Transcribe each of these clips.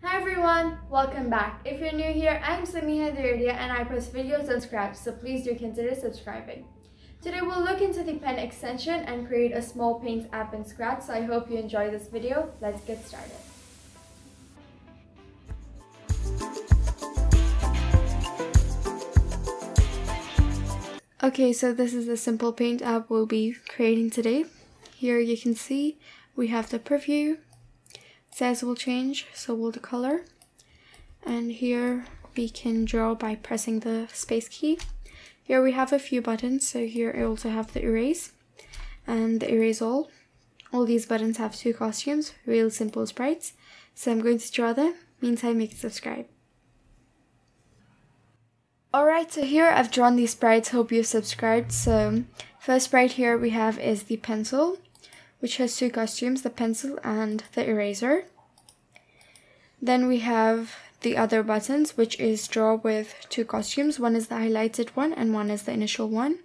Hi everyone, welcome back. If you're new here, I'm Sameeha Daredia and I post videos on Scratch, so please do consider subscribing. Today we'll look into the pen extension and create a small paint app in Scratch, so I hope you enjoy this video. Let's get started. Okay, so this is the simple paint app we'll be creating today. Here you can see we have the preview, size will change, so will the color. And here we can draw by pressing the space key. Here we have a few buttons, so here I also have the erase and the erase all. All these buttons have two costumes, real simple sprites. So I'm going to draw them. Meantime, you can subscribe. Alright, so here I've drawn these sprites, hope you've subscribed. So first sprite here we have is the pencil, which has two costumes, the pencil and the eraser. Then we have the other buttons, which is draw with two costumes. One is the highlighted one and one is the initial one.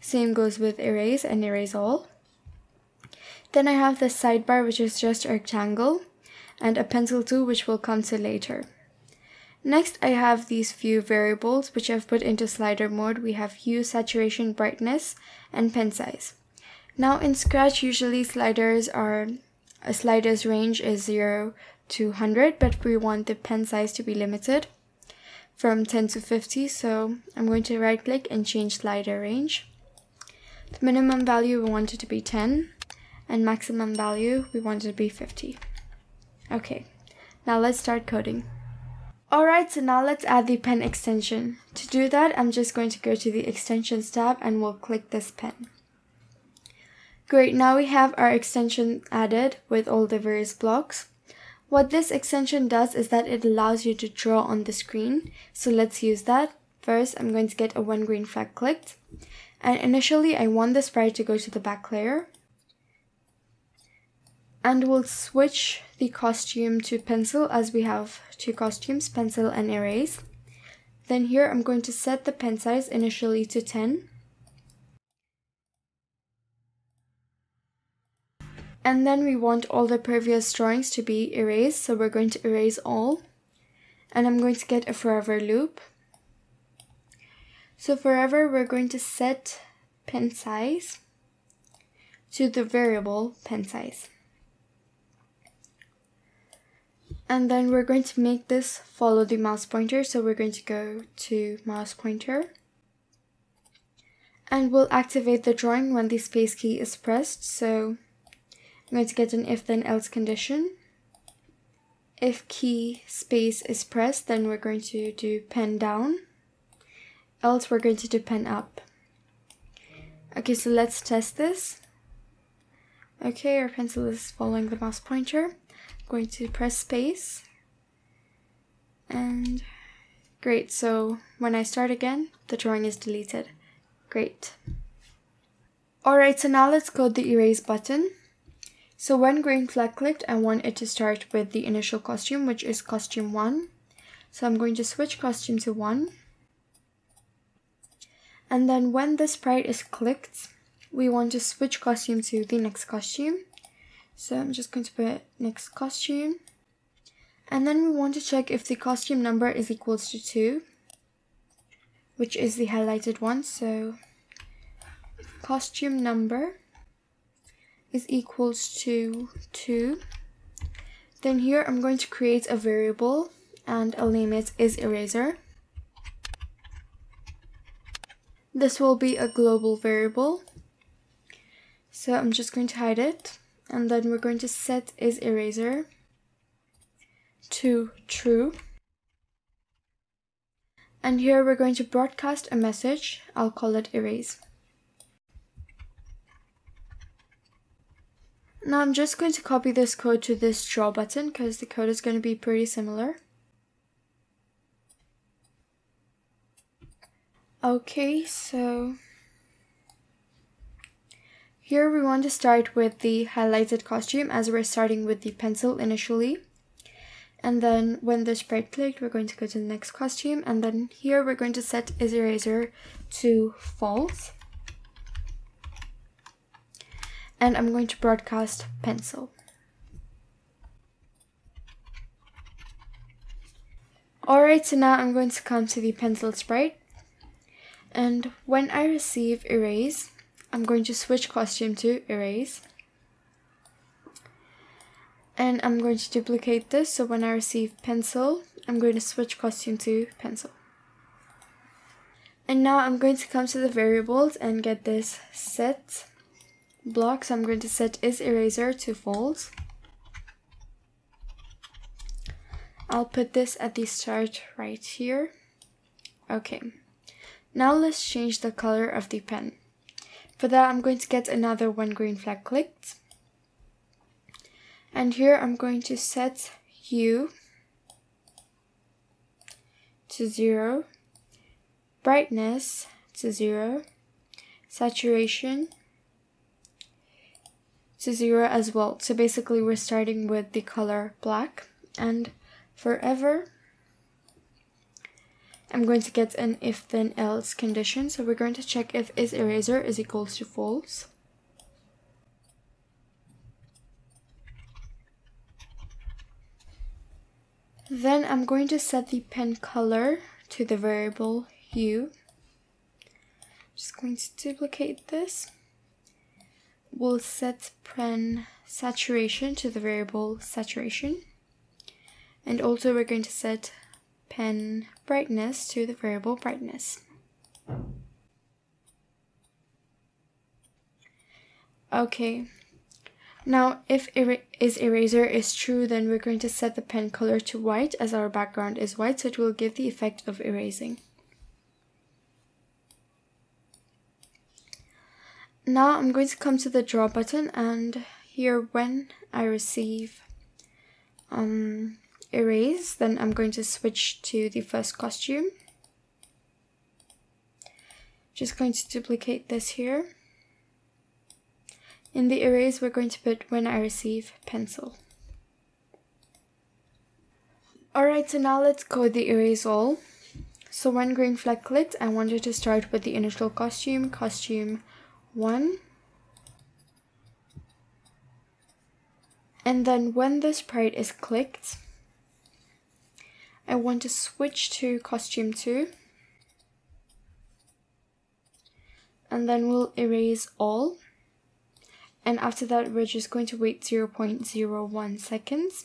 Same goes with erase and erase all. Then I have the sidebar, which is just a rectangle, and a pencil tool, which we'll come to later. Next, I have these few variables which I've put into slider mode. We have hue, saturation, brightness, and pen size. Now in Scratch, usually sliders are, a slider's range is 0 to 100, but we want the pen size to be limited from 10 to 50. So I'm going to right click and change slider range. The minimum value we want it to be 10 and maximum value we want it to be 50. Okay, now let's start coding. Alright, so now let's add the pen extension. To do that, I'm just going to go to the extensions tab and we'll click this pen. Great, now we have our extension added with all the various blocks. What this extension does is that it allows you to draw on the screen. So let's use that. First, I'm going to get a one green flag clicked. And initially, I want the sprite to go to the back layer and we'll switch the costume to pencil as we have two costumes, pencil and erase. Then here I'm going to set the pen size initially to 10. And then we want all the previous drawings to be erased, so we're going to erase all. And I'm going to get a forever loop. So forever we're going to set pen size to the variable pen size. And then we're going to make this follow the mouse pointer. So we're going to go to mouse pointer. And we'll activate the drawing when the space key is pressed. So I'm going to get an if then else condition. If key space is pressed, then we're going to do pen down. Else we're going to do pen up. Okay, so let's test this. Okay, our pencil is following the mouse pointer I'm going to press space and great so when I start again the drawing is deleted great alright so now let's code the erase button so when green flag clicked I want it to start with the initial costume which is costume 1 so I'm going to switch costume to 1 and then when the sprite is clicked we want to switch costume to the next costume so I'm just going to put next costume. And then we want to check if the costume number is equals to 2, which is the highlighted one. So costume number is equals to 2. Then here I'm going to create a variable and I'll name it is eraser. This will be a global variable. So I'm just going to hide it and then we're going to set is eraser to true and here we're going to broadcast a message I'll call it erase now I'm just going to copy this code to this draw button because the code is going to be pretty similar okay so here we want to start with the highlighted costume as we're starting with the pencil initially. And then when the sprite clicked, we're going to go to the next costume. And then here we're going to set is eraser to false. And I'm going to broadcast pencil. Alright, so now I'm going to come to the pencil sprite. And when I receive erase, I'm going to switch costume to erase. And I'm going to duplicate this, so when I receive pencil, I'm going to switch costume to pencil. And now I'm going to come to the variables and get this set block. So I'm going to set is eraser to false. I'll put this at the start right here. Okay. Now let's change the color of the pen. For that, I'm going to get another one green flag clicked. And here I'm going to set hue to zero brightness to zero, saturation to zero as well. So basically we're starting with the color black and forever I'm going to get an if then else condition. So we're going to check if is eraser is equals to false. Then I'm going to set the pen color to the variable hue. Just going to duplicate this. We'll set pen saturation to the variable saturation. And also we're going to set pen brightness to the variable brightness. Okay, now if er is eraser is true, then we're going to set the pen color to white as our background is white, so it will give the effect of erasing. Now I'm going to come to the draw button and here when I receive um, erase, then I'm going to switch to the first costume. Just going to duplicate this here. In the erase, we're going to put when I receive pencil. Alright, so now let's code the erase all. So when green flag clicked, I wanted to start with the initial costume, costume 1. And then when the sprite is clicked, I want to switch to costume 2. And then we'll erase all. And after that, we're just going to wait 0 0.01 seconds.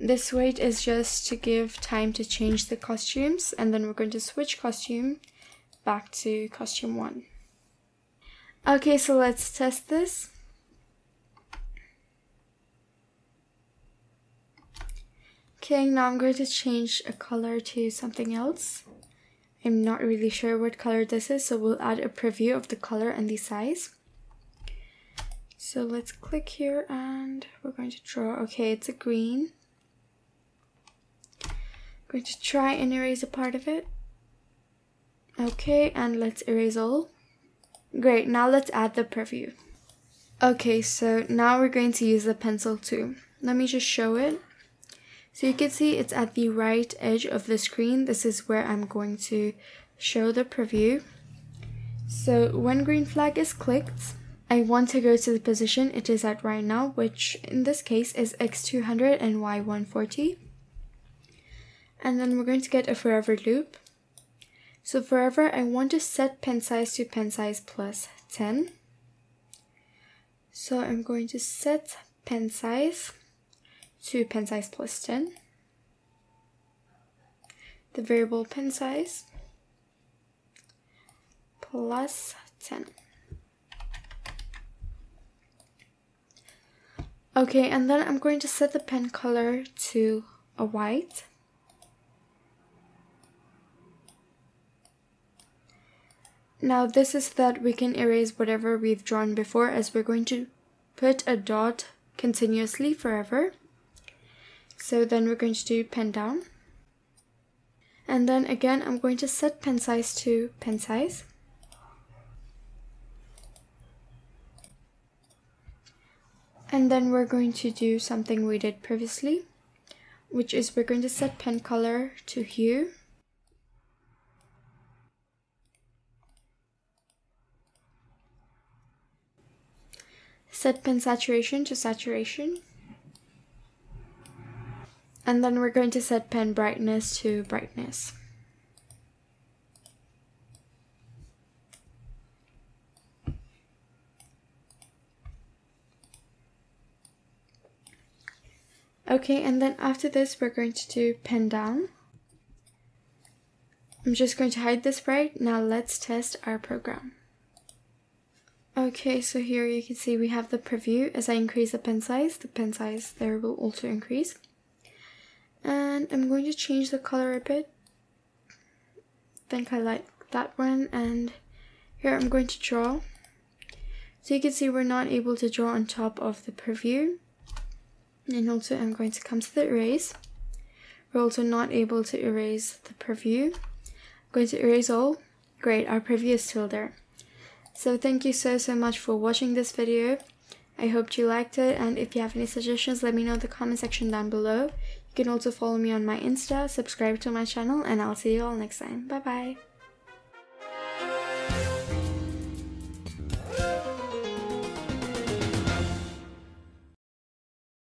This wait is just to give time to change the costumes. And then we're going to switch costume back to costume 1. Okay, so let's test this. Okay, now I'm going to change a color to something else. I'm not really sure what color this is, so we'll add a preview of the color and the size. So let's click here and we're going to draw, okay, it's a green. I'm going to try and erase a part of it. Okay, and let's erase all. Great, now let's add the preview. Okay, so now we're going to use the pencil too. Let me just show it. So you can see it's at the right edge of the screen. This is where I'm going to show the preview. So when green flag is clicked, I want to go to the position it is at right now, which in this case is x200 and y140. And then we're going to get a forever loop. So forever, I want to set pen size to pen size plus 10. So I'm going to set pen size to pen size plus 10. The variable pen size plus 10. Okay, and then I'm going to set the pen color to a white. Now this is that we can erase whatever we've drawn before as we're going to put a dot continuously forever. So then we're going to do pen down. And then again, I'm going to set pen size to pen size. And then we're going to do something we did previously, which is we're going to set pen color to hue. Set pen saturation to saturation. And then we're going to set pen brightness to brightness. Okay, and then after this, we're going to do pen down. I'm just going to hide the sprite. Now let's test our program. Okay, so here you can see we have the preview. As I increase the pen size, the pen size there will also increase. And I'm going to change the color a bit. I think I like that one. And here I'm going to draw. So you can see we're not able to draw on top of the preview. And also I'm going to come to the erase. We're also not able to erase the preview. I'm going to erase all. Great, our preview is still there. So thank you so so much for watching this video. I hope you liked it and if you have any suggestions let me know in the comment section down below. You can also follow me on my Insta, subscribe to my channel and I'll see you all next time. Bye bye!